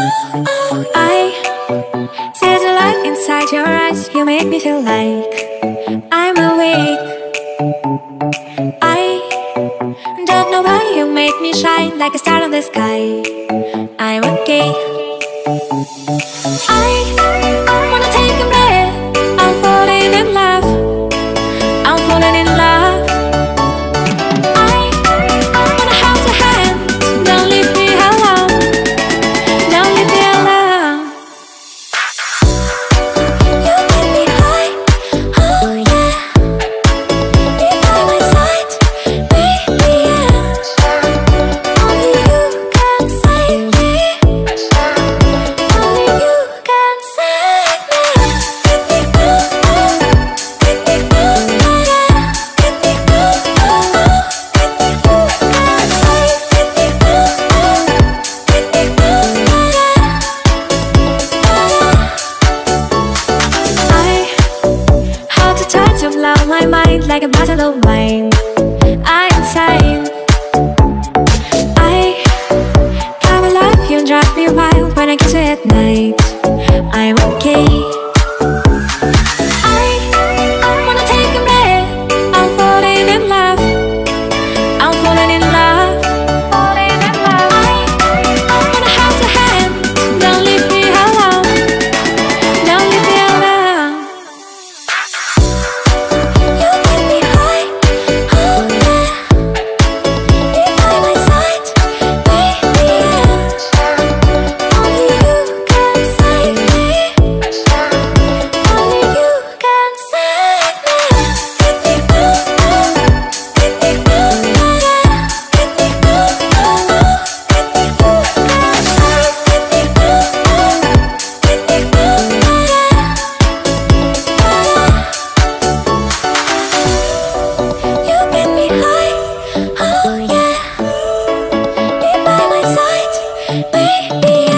I see the light inside your eyes. You make me feel like I'm awake. I don't know why you make me shine Like a star on the sky. I'm okay. mind like a bottle of wine. I'm tired. be